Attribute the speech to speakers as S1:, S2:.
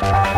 S1: Bye.